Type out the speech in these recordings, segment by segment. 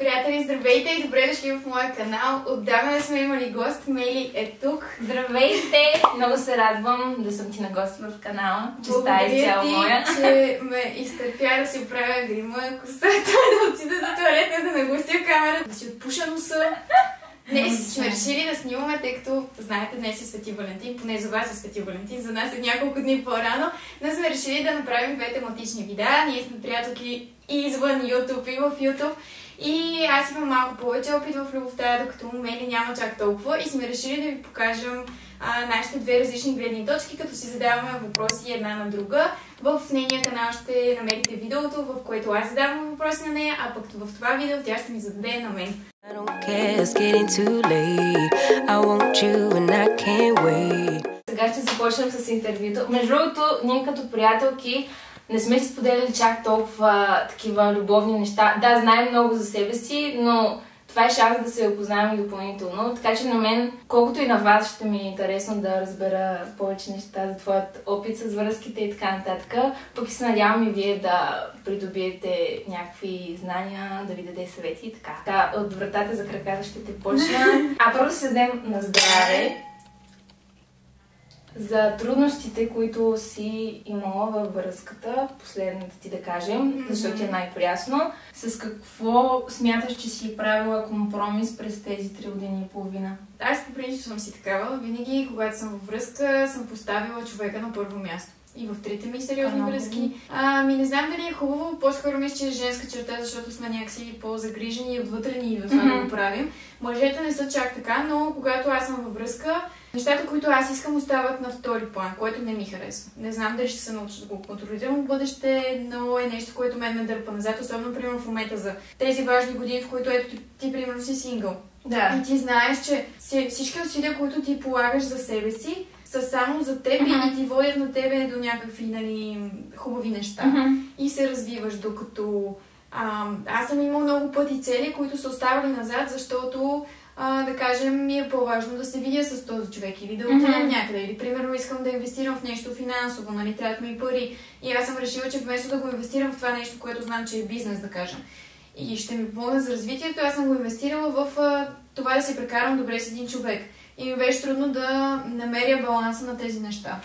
Приятели, здравейте и добре дошли в моя канал. Отдавна сме имали гост. Мели е тук. Здравейте! Много се радвам да съм ти на гост в канала. Честа е цяла ти, моя. че ме изтърпя да си оправя грима, косата, да отида до туалетна, да наглася камерата, да си отпуша носа. Днес сме решили да снимаме, тъй като, знаете, днес е Свети Валентин, поне за вас е Свети Валентин, за нас е няколко дни по-рано, но сме решили да направим две тематични видеа. Ние сме приятелки и извън YouTube и в YouTube. И аз имам малко повече опит в любовта, докато Мели няма чак толкова и сме решили да ви покажем а, нашите две различни гледни точки, като си задаваме въпроси една на друга. В нейния канал ще намерите видеото, в което аз задавам въпроси на нея, а пък в това видео тя ще ми зададе на мен. I don't care, it's getting too late. I want you and I can't wait. Сега ще започнем с интервюто. Между другото, ние като приятелки не сме си споделяли чак толкова такива любовни неща. Да, знаем много за себе си, но това е шанс да се опознаем допълнително. Така че на мен, колкото и на вас, ще ми е интересно да разбера повече неща за твоят опит с връзките и така нататък. Пък и се надявам и вие да придобиете някакви знания, да ви даде съвети и така. Та, от вратата за краката ще те почна. А първо се дадем на здраве за трудностите, които си имала във връзката, последната ти да кажем, mm-hmm. защото е най-прясно. С какво смяташ, че си правила компромис през тези три години и половина? Аз по принцип съм си такава. Винаги, когато съм във връзка, съм поставила човека на първо място и в трите ми сериозни връзки. А, ми не знам дали е хубаво, по-скоро мисля, че е женска черта, защото сме някакси по-загрижени и отвътре и да mm-hmm. го правим. Мъжете не са чак така, но когато аз съм във връзка, нещата, които аз искам, остават на втори план, което не ми харесва. Не знам дали ще се науча да го контролирам в бъдеще, но е нещо, което мен ме дърпа назад, особено примерно в момента за тези важни години, в които ето ти, ти примерно си сингъл. Да. И ти знаеш, че всички усилия, които ти полагаш за себе си, са само за теб uh-huh. и ти водят на тебе до някакви нали, хубави неща. Uh-huh. И се развиваш, докато а, аз съм имал много пъти цели, които са оставали назад, защото а, да кажем, ми е по-важно да се видя с този човек или да отидем mm-hmm. някъде. Или, примерно, искам да инвестирам в нещо финансово, нали, трябват ми и пари. И аз съм решила, че вместо да го инвестирам в това нещо, което знам, че е бизнес, да кажем, и ще ми помогне за развитието, аз съм го инвестирала в а, това да се прекарам добре с един човек. И ми беше трудно да намеря баланса на тези неща.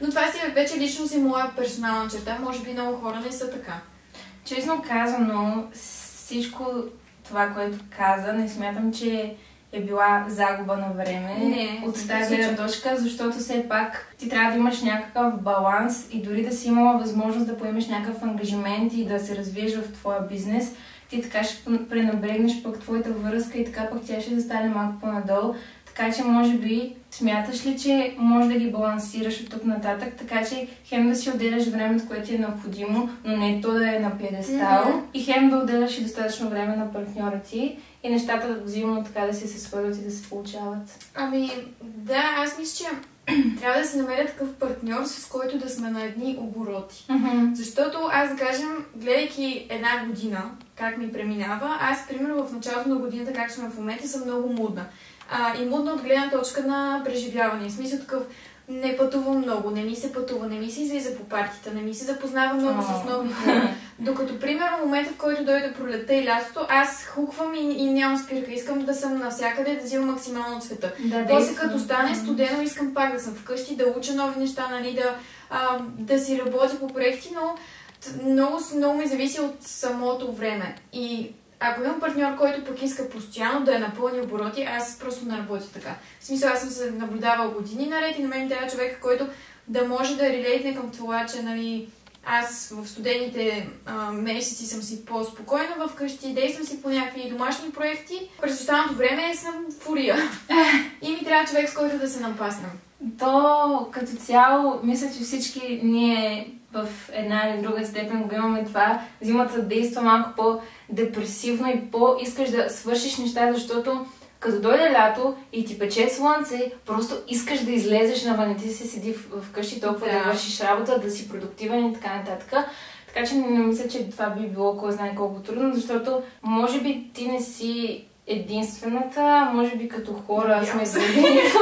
Но това си вече лично си моя персонална черта. Може би много хора не са така. Честно казано, всичко това, което каза, не смятам, че е била загуба на време не, от тази гледна точка, защото все пак ти трябва да имаш някакъв баланс и дори да си имала възможност да поемеш някакъв ангажимент и да се развиеш в твоя бизнес, ти така ще пренабрегнеш пък твоята връзка и така пък тя ще застане малко по-надолу. Така че, може би, смяташ ли, че може да ги балансираш от тук нататък, така че хем да си отделяш времето, което е необходимо, но не то да е на пьедестал, mm-hmm. и хем да отделяш и достатъчно време на партньора ти и нещата да взаимно така да си се свързват и да се получават. Ами, да, аз мисля, че трябва да се намеря такъв партньор, с който да сме на едни обороти. Mm-hmm. Защото аз, да кажем, гледайки една година, как ми преминава, аз, примерно, в началото на годината, как сме в момента, съм много мудна а, и мудна от гледна точка на преживяване. В смисъл такъв, не пътувам много, не ми се пътува, не ми се излиза по партията, не ми се запознава много с нови хора. Докато, примерно, момента, в който дойде пролета и лятото, аз хуквам и, и нямам спирка. Искам да съм навсякъде, да взимам максимално от света. Да, После като стане студено, искам пак да съм вкъщи, да уча нови неща, нали, да, а, да си работя по проекти, но много, много ми зависи от самото време. И ако имам партньор, който пък иска постоянно да е напълни обороти, аз просто не работя така. В смисъл, аз съм се наблюдавал години наред и на мен трябва човек, който да може да релейтне към това, че нали, аз в студените а, месеци съм си по-спокойна вкъщи, действам си по някакви домашни проекти. През останалото време съм фурия. и ми трябва човек, с който да се напаснам. То като цяло, мисля, че всички ние в една или друга степен го имаме това, зимата действа малко по-депресивно и по-искаш да свършиш неща, защото като дойде лято и ти пече слънце, просто искаш да излезеш навън, ти си седи вкъщи толкова да. да вършиш работа, да си продуктивен и така нататък. Така че не мисля, че това би било кой знае колко трудно, защото може би ти не си единствената, може би като хора сме заведени по,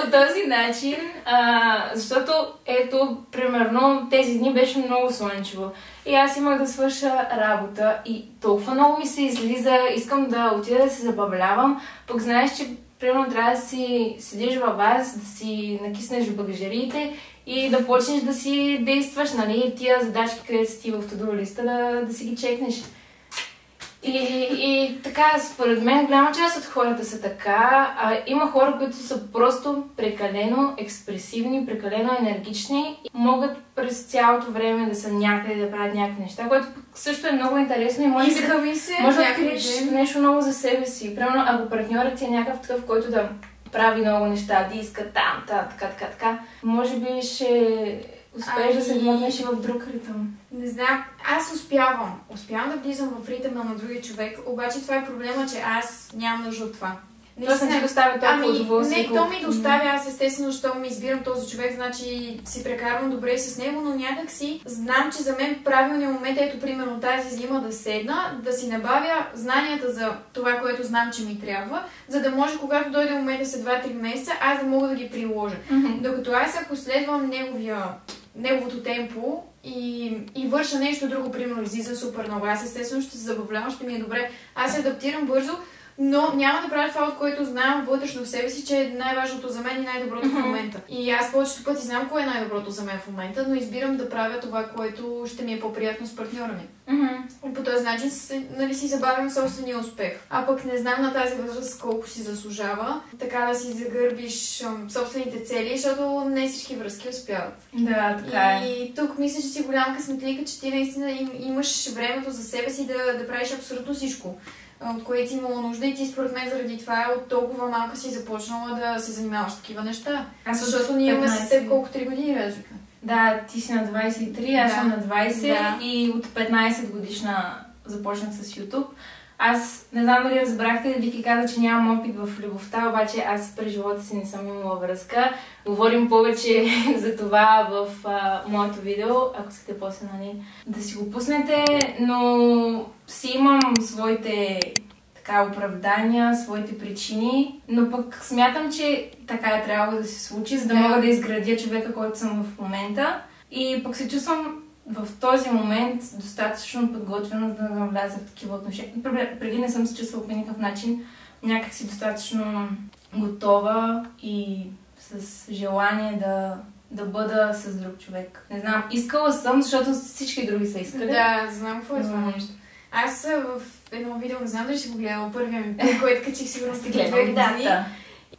по този начин, а, защото ето, примерно, тези дни беше много слънчево и аз имах да свърша работа и толкова много ми се излиза, искам да отида да се забавлявам, пък знаеш, че примерно трябва да си седиш във вас, да си накиснеш багажериите и да почнеш да си действаш, нали, тия задачки, където си ти в туду листа, да, да си ги чекнеш. И, и така, според мен, голяма част от хората са така. А има хора, които са просто прекалено експресивни, прекалено енергични и могат през цялото време да са някъде да правят някакви неща, което също е много интересно и може, Иска ми се може да откриеш нещо ново за себе си. Примерно, ако партньорът ти е някакъв такъв, който да прави много неща, да иска там, та, така, така, така, може би ще успееш да се Ами- вмъкнеш и в друг ритъм. Не знам, аз успявам. Успявам да влизам в ритъма на другия човек, обаче това е проблема, че аз нямам нужда от това. Тоест не ти доставя толкова Ами, удоволствие. не, то ми доставя, аз естествено, щом ми избирам този човек, значи си прекарвам добре с него, но някак си знам, че за мен правилният момент, е, ето примерно тази зима да седна, да си набавя знанията за това, което знам, че ми трябва, за да може, когато дойде момента след 2-3 месеца, аз да мога да ги приложа. Мгм. Докато аз ако следвам неговия, неговото темпо и, и върша нещо друго, примерно излизам супер много, аз естествено ще се забавлявам, ще ми е добре, аз се адаптирам бързо, но няма да правя това, от което знам вътрешно в себе си, че е най-важното за мен и най-доброто в момента. И аз повечето пъти знам кое е най-доброто за мен в момента, но избирам да правя това, което ще ми е по-приятно с партньора ми. И по този начин нали, си забавям собствения успех. А пък не знам на тази възраст колко си заслужава така да си загърбиш собствените цели, защото не всички връзки успяват. Да, така е. И тук мисля, че си голям късметлика, че ти наистина им, имаш времето за себе си да, да правиш абсолютно всичко, от което си имала нужда и ти според мен заради това от толкова малка си започнала да се занимаваш с такива неща. Аз от Защото ние имаме с 15. теб колко 3 години разлика. Да, ти си на 23, аз Да. съм на 20 Да. и от 15 годишна започнах с YouTube. Аз не знам дали разбрахте, Вики каза, че нямам опит в любовта, обаче аз през живота си не съм имала връзка. Говорим повече за това в а, моето видео, ако искате после нали, да си го пуснете, но си имам своите така оправдания, своите причини, но пък смятам, че така е трябвало да се случи, за Да. мога да изградя човека, който съм в момента. И пък се чувствам в този момент достатъчно подготвена да навляза в такива отношения. Пр- Преди не съм се чувствала по никакъв начин някакси достатъчно готова и с желание да, да бъда с друг човек. Не знам, искала съм, защото всички други са искали. Да, знам какво е това нещо. Аз в едно видео, не знам дали си го гледала, първия ми път, който качих сигурно Сте гледали години. дата.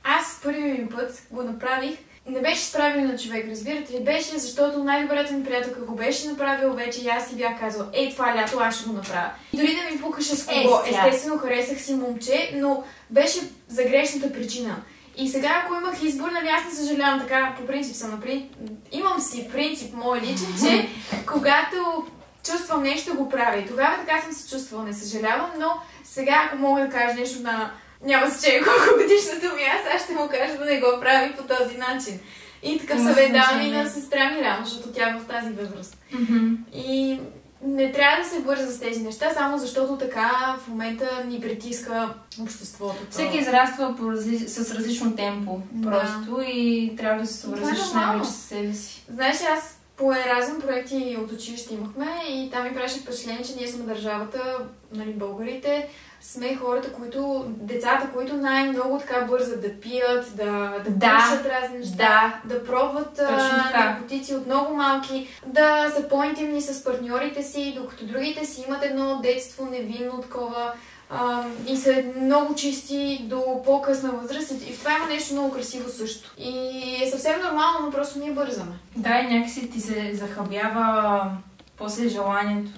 Аз първия ми път го направих. Не беше с правилен човек, разбирате ли? Беше, защото най-добрата ми приятелка го беше направил вече и аз си бях казала, ей, това лято аз ще го направя. И дори да ми пукаше с Е, кого. сега. Естествено, харесах си момче, но беше за грешната причина. И сега, ако имах избор, нали, аз не съжалявам така, по принцип съм, например, имам си принцип мой личен, че когато чувствам нещо, го правя. И тогава така съм се чувствала, не съжалявам, но сега, ако мога да кажа нещо на няма значение колко годишното ми, аз аз ще му кажа да не го прави по този начин. И такъв Има съвет давам и на сестра ми, реално, защото тя е в тази възраст. И не трябва да се бърза с тези неща, само защото така в момента ни притиска обществото. Всеки израства разли... с различно темпо Да. просто и трябва да се Това е нормално. най-вече с себе си. Знаеш, аз по Еразъм проекти от училище имахме и там ми правеше впечатление, че ние сме държавата, нали, българите, сме хората, които, децата, които най-много така бързат да пият, да, да, Да. пушат разни неща, да пробват а, Точно така. наркотици от много малки, да са по-интимни с партньорите си, докато другите си имат едно детство невинно такова а, и са много чисти до по-късна възраст. И в това има нещо много красиво също. И е съвсем нормално, но просто ние бързаме. Да, и някакси ти се захабява после желанието.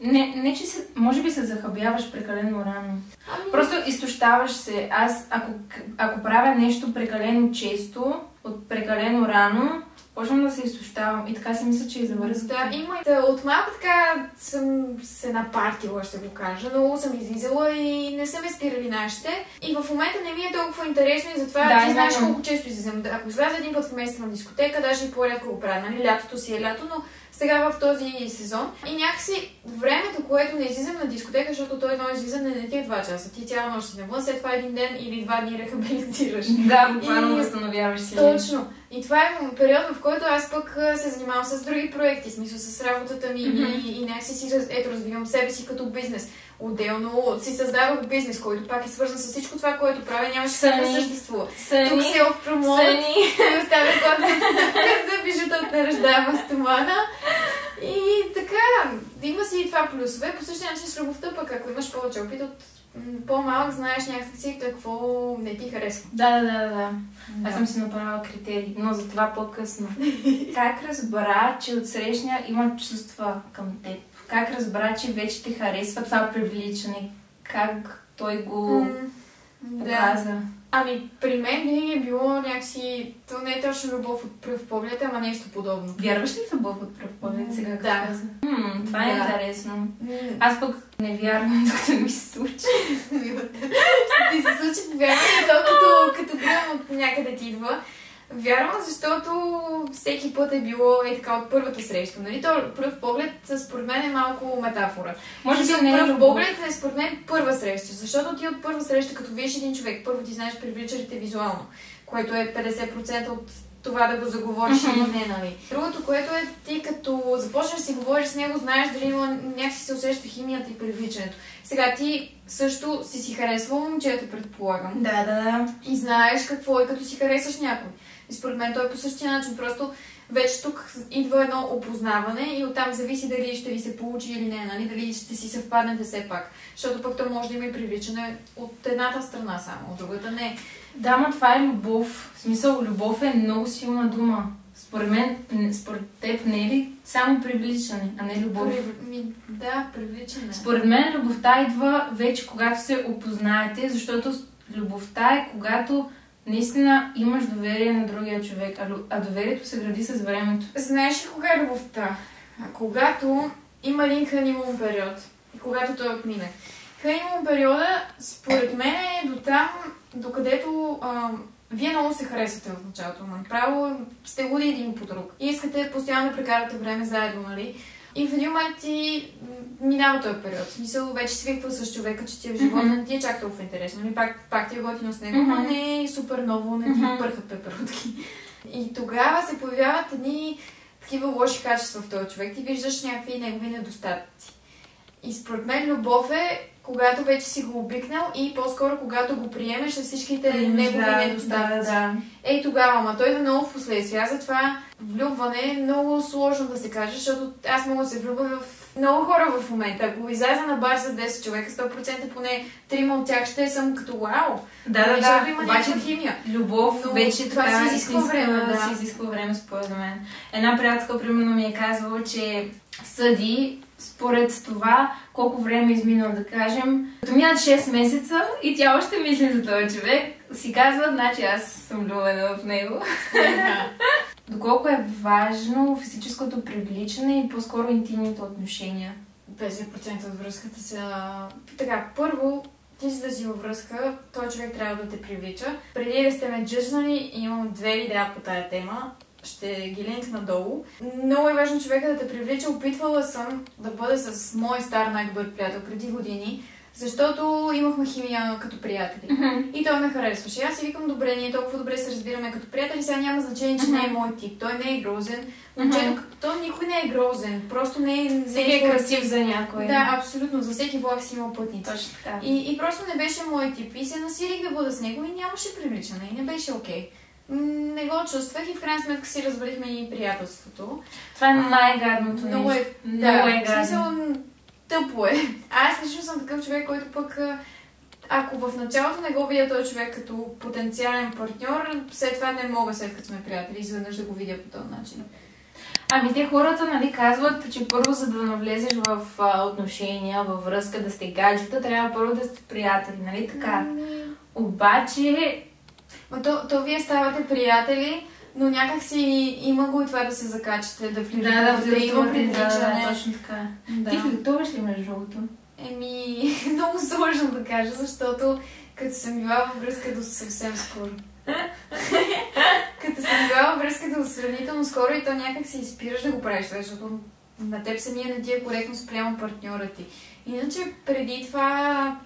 Не, не че се, може би се захабяваш прекалено рано. Ами, Просто изтощаваш се. Аз, ако, ако правя нещо прекалено често, от прекалено рано, почвам да се изтощавам. И така си мисля, че и за връзка. Да, има и... Да, От малко така съм се напартила, ще го кажа. Много съм излизала и не са ме спирали нашите. И в момента не ми е толкова интересно и затова Да, ти знаеш колко често излизам. Ако изляза един път в месеца на дискотека, даже и по-рядко го правя. Нали? Лятото си е лято, но сега в този сезон. И някакси времето, което не излизам на дискотека, защото той едно излизане не ти е два часа. Ти цяла нощ си навън, след това един ден или два дни рехабилитираш. Да, буквално възстановяваш си. Точно. И това е период, в който аз пък се занимавам с други проекти, смисъл с работата ми Мгм. и, и някакси си, ето, развивам себе си като бизнес. Отделно си създадох бизнес, който пак е свързан с всичко това, което правя, нямаше как да съществува. Тук се в промот, съни. и оставя за бижута от неръждаема стомана. И така, има си и това плюсове. По същия начин с любовта, пък ако имаш повече опит от по-малък, знаеш някакси какво не ти харесва. Да, да, да, да. Аз съм си направила критерии, но за това по-късно. Как разбра, че отсрещня има чувства към теб? Как разбра, че вече те харесва това привличане? Как той го Да. показа? Ами, при мен винаги е било някакси... То не е точно любов от пръв поглед, ама нещо подобно. Вярваш ли в любов от пръв поглед сега? като Да. каза? М, това е Да. интересно. Аз пък не вярвам, докато ми се случи. Ще ти се случи повярване, то като, като от някъде ти идва. Вярвам, защото всеки път е било е така от първата среща. Нали? То пръв поглед, според мен, е малко метафора. Може би Смисъл, не е пръв любов. поглед е според мен първа среща, защото ти от първа среща, като видиш един човек, първо ти знаеш привлича ли те визуално, което е 50% от това да го заговориш Мгм. или не, нали? Другото, което е ти като започнеш да си говориш с него, знаеш дали има някакси се усеща химията и привличането. Сега ти също си си харесвал момчета, предполагам. Да, да, да. И знаеш какво е като си харесаш някой. И според мен той е по същия начин. Просто вече тук идва едно опознаване и оттам зависи дали ще ви се получи или не, нали? Дали ще си съвпаднете все пак. Защото пък то може да има и привличане от едната страна само, от другата не. Да, ма това е любов. В смисъл, любов е много силна дума. Според мен, според теб не е ли само привличане, а не любов? При... Ми, да, привличане. Според мен любовта идва вече когато се опознаете, защото любовта е когато наистина имаш доверие на другия човек, а, а доверието се гради с времето. Знаеш ли кога е любовта? Когато има един хранимон период и когато той отмине. Хранимон периода, според мен е до там, докъдето а, вие много се харесвате в началото. Направо сте луди един по друг. И искате постоянно да прекарате време заедно, нали? И в един момент ти минава този период. В смисъл, вече свиква с човека, че ти е в живота, Мгм. не ти е чак толкова интересно. Нали? Пак, пак ти е готино с него, Мгм. но не е супер ново, не ти Мгм. пърхат пеперутки. И тогава се появяват едни такива лоши качества в този човек. Ти виждаш някакви негови недостатъци. И според мен любов е когато вече си го обикнал и по-скоро когато го приемеш с всичките негови да, недостатъци. да, да. Ей тогава, ама той да много в последствие. Аз затова влюбване е много сложно да се каже, защото аз мога да се влюбя в много хора в момента. Ако изляза на бар с 10 човека, 100% поне трима от тях ще съм като вау. Да, да, Защото да. има Обаче химия. любов Но вече това така си изисква време, да. си изисква време според мен. Една приятелка примерно ми е казвала, че съди според това колко време е изминало, да кажем. Като минат 6 месеца и тя още мисли за този човек, си казва, значи аз съм влюбена в него. Доколко е важно физическото привличане и по-скоро интимните отношения. 50% от връзката са... Така, първо, ти за да си във връзка, този човек трябва да те привлича. Преди да сте ме джъджнали, имам две видеа по тая тема. Ще ги линкна долу. Много е важно човека да те привлича. Опитвала съм да бъда с мой стар най-добър приятел преди години, защото имахме химия като приятели. И той ме харесваше. Аз си викам, добре, ние толкова добре се разбираме като приятели, сега няма значение, че не е мой тип. Той не е грозен. Момчето, то никой не е грозен. Просто не е... Не Всеки е твой красив за някой. Да, абсолютно. За всеки влак си има пътница. Точно така. И, и просто не беше мой тип. И се насилих да бъда с него и нямаше привличане. И не беше окей. М, Не го чувствах и в крайна сметка си развалихме и приятелството. Това е най-гадното Много е Много е смисъл, гадно. м, тъпо е. Аз лично съм такъв човек, който пък ако в началото не го видя този човек като потенциален партньор, след това не мога, след като сме приятели, изведнъж да го видя по този начин. Ами те хората, нали, казват, че първо за да навлезеш в а, отношения, във връзка, да сте гаджета, трябва първо да сте приятели, нали така? Ами, Обаче, то, то вие ставате приятели, но някак си има го и това да се закачате, да влизате, да, да, да, има привличане. да, точно така. Да. Ти флиртуваш ли между другото? Еми, много сложно да кажа, защото като съм била във връзка до съвсем скоро. като съм била връзката сравнително скоро и то някак се изпираш да го правиш, защото на теб самия не ти е коректно спрямо партньора ти. Иначе преди това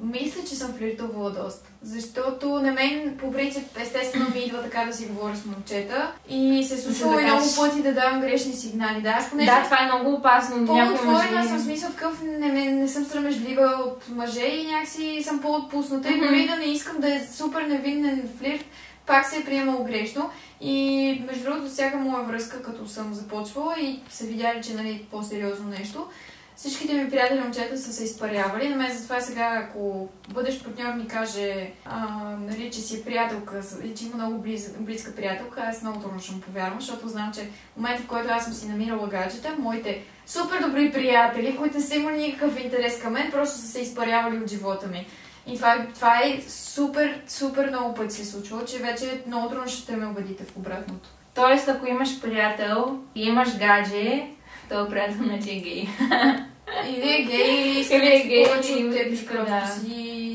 мисля, че съм флиртувала доста. Защото на мен по принцип естествено ми идва така да си говоря с момчета и се случва да и много пъти да давам грешни сигнали. Да, аз понеже... Да, това е много опасно. По-отворена съм смисъл такъв, не, не, не, съм срамежлива от мъже и някакси съм по-отпусната. Mm-hmm. И дори да не искам да е супер невинен флирт, пак се е приемало грешно. И между другото, всяка моя връзка, като съм започвала и се видяли, че нали, по-сериозно нещо, всичките ми приятели момчета са се изпарявали. На мен затова сега, ако бъдеш партньор ми каже, а, нали, че си е приятелка и че има много близ, близка приятелка, аз много трудно ще му повярвам, защото знам, че в момента, в който аз съм си намирала гаджета, моите супер добри приятели, които не са имали никакъв интерес към мен, просто са се изпарявали от живота ми. И това, е, това е супер, супер много пъти се е случва, че вече много трудно ще ме убедите в обратното. Тоест, ако имаш приятел и имаш гадже, то приятел не ти е гей. Или е гей, или иска или е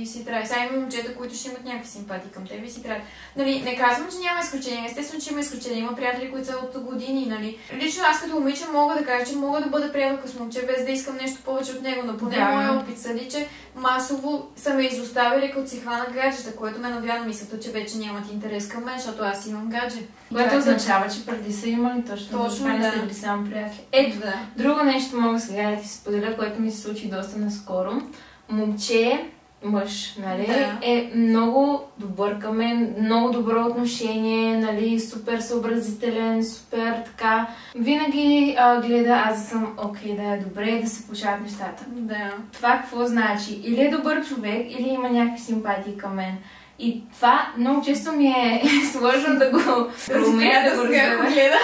да. си, трябва. Сега има момчета, които ще имат някакви симпатии към теб и си трябва. Нали, не казвам, че няма изключение. Естествено, че има изключение. Има приятели, които са от години, нали. Лично аз като момиче мога да кажа, че мога да бъда приятелка с момче, без да искам нещо повече от него. Но поне да. моя опит съди, че масово са ме изоставили, като си хвана гаджета, което ме навя на мисълта, че вече нямат интерес към мен, защото аз имам гадже. Което означава, че преди са имали точно. Точно, да. Не сте били само приятели. Ето, да. друго нещо мога сега да ти споделя, което ми се случи доста наскоро. Момче, мъж, нали, да. е много добър към мен, много добро отношение, нали, супер съобразителен, супер така. Винаги а, гледа аз да съм окей, да е добре, да се получават нещата. Да. Това какво значи? Или е добър човек, или има някакви симпатии към мен. И това много често ми е сложно да го променя, да го разбера.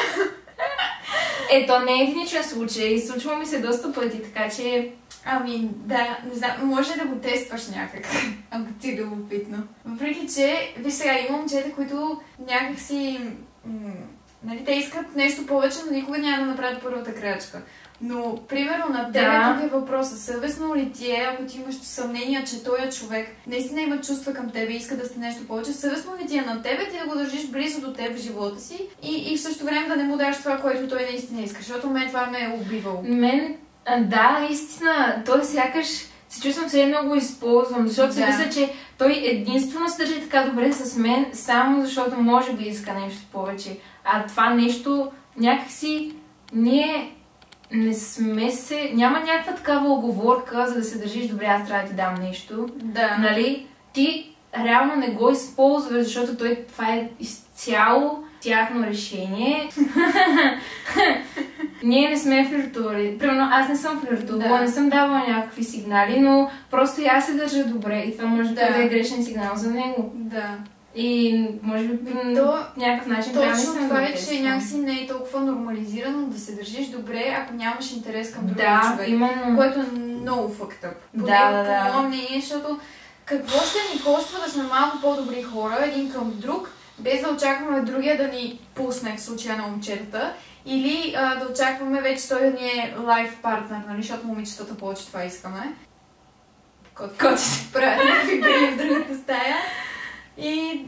Е, то не е единичен случай. Случва ми се доста пъти, така че Ами, да, не знам, може да го тестваш някак, ако ти е любопитно. Въпреки, че, виж сега, има момчета, които някак си, м- нали, те искат нещо повече, но никога няма да направят първата крачка. Но, примерно, на тебе да. тук е въпроса. Съвестно ли ти е, ако ти имаш съмнение, че този човек наистина има чувства към тебе и иска да сте нещо повече, съвестно ли ти е на тебе ти да го държиш близо до теб в живота си и, и в същото време да не му даш това, което той наистина иска, защото мен това ме е убивало. Мен да, наистина. Той сякаш се чувствам все едно го използвам, защото да. си мисля, че той единствено се държи така добре с мен, само защото може би иска нещо повече. А това нещо някакси ние не сме се... Няма някаква такава оговорка, за да се държиш добре, аз трябва да ти дам нещо. Да. Нали? Ти реално не го използваш, защото той това е изцяло тяхно решение. Ние не сме флиртували. Примерно аз не съм флиртувала, да. не съм давала някакви сигнали, но просто и аз се държа добре и това може да, да е грешен сигнал за него. Да. И може би То, някакъв начин трябва да това е, че някакси не е толкова нормализирано да се държиш добре, ако нямаш интерес към другия да, човек. Именно. Което е много факт Да, да, да. По мое мнение, защото какво ще ни коства да сме малко по-добри хора един към друг, без да очакваме другия да ни пусне в случая на момчетата или а, да очакваме вече той да ни е лайф партнер, нали, защото момичетата повече това искаме. Коти се правят някакви в другата стая. И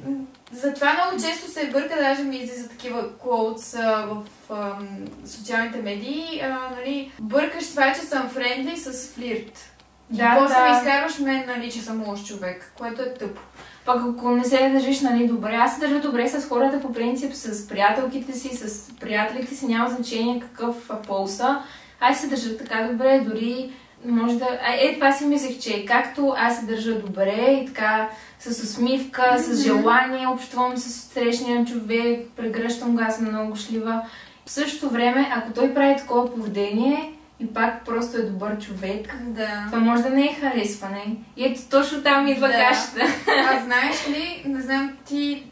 затова много често се бърка, даже ми за такива клоутс в а, социалните медии. А, нали, бъркаш това, че съм френдли с флирт. Да, и после да. ми изкарваш мен, нали, че съм лош човек, което е тъпо. Пък ако не се държиш нали, добре, аз се държа добре с хората по принцип, с приятелките си, с приятелите си, няма значение какъв пол са. Аз се държа така добре, дори може да... Е, това си мислех, че както аз се държа добре и така с усмивка, mm-hmm. с желание, общувам с срещния човек, прегръщам го, аз съм много шлива. В същото време, ако той прави такова поведение, и пак просто е добър човек, да. това може да не е харесване. И ето точно там идва да. кашата. А знаеш ли, не знам, ти,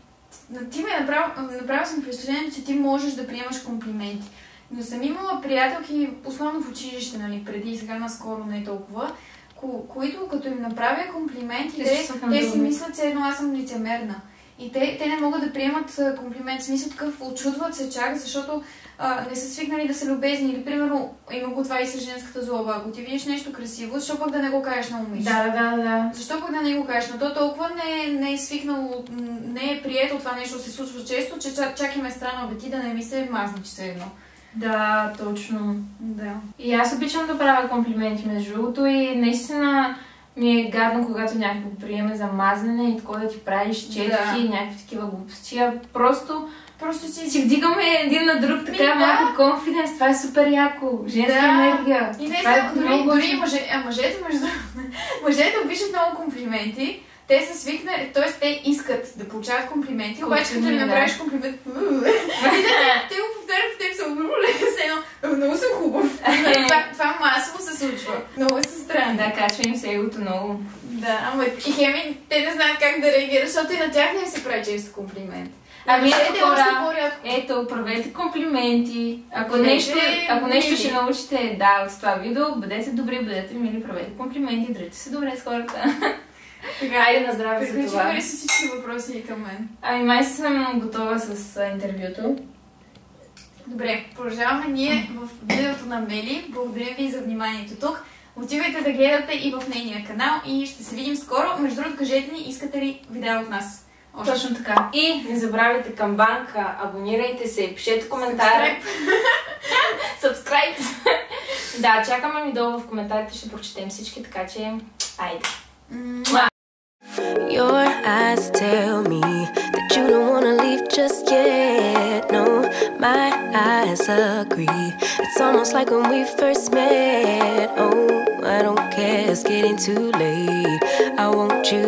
ти ме направил, направил съм впечатление, че ти можеш да приемаш комплименти. Но съм имала приятелки, основно в училище, нали, преди сега наскоро не е толкова, ко- които като им направя комплименти, те, те си мислят, че едно аз съм лицемерна. И те, те не могат да приемат комплимент. В смисъл такъв, очудват се чак, защото а, не са свикнали да са любезни. Или, примерно, има го това и с женската злоба. Ако ти видиш нещо красиво, защо пък да не го кажеш на момиче? Да, да, да. Защо пък да не го кажеш? Но то толкова не, не е свикнало, не е прието това нещо се случва често, че чак, чак им е странно бе ти да не ми се мазни, че се едно. Да, точно. Да. И аз обичам да правя комплименти между другото и наистина ми е гадно, когато някой го приеме за мазнене и такова да ти правиш четки Да. и някакви такива глупости. А просто Просто си си вдигаме един на друг така да. малко конфиденс. Това е супер яко. Женска Да. енергия. И не е само, дори, много дори и важно. мъже, а мъжете, между мъжете обичат много комплименти. Те са свикнали, т.е. те искат да получават комплименти, обаче като да. направиш комплимент, те го повтарят в теб са все едно, много съм хубав. това, това масово се случва. Много са странни. Да, качва им се егото много. Да, ама и хеми, те не знаят как да реагират, защото и на тях не се прави често комплимент. Ами Мъжете ето хора, ето, правете комплименти. Ако нещо, ако нещо ще научите да, от това видео, бъдете добри, бъдете мили, правете комплименти, дръжте се добре с хората. Така, Айде на здраве за това. Ли с всички въпроси и към мен? Ами май съм готова с а, интервюто. Добре, продължаваме ние в видеото на Мели. Благодаря ви за вниманието тук. Отивайте да гледате и в нейния канал и ще се видим скоро. Между другото, кажете ни, искате ли видео от нас? Още. Точно така. И не забравяйте към банка, абонирайте се, пишете коментар. Subscribe. Subscribe. да, чакаме ми долу в коментарите, ще прочетем всички, така че айде. Муа. Your eyes tell me that you don't wanna leave just yet. No, my eyes agree. It's almost like when we first met. Oh, I don't care, it's getting too late. I want you.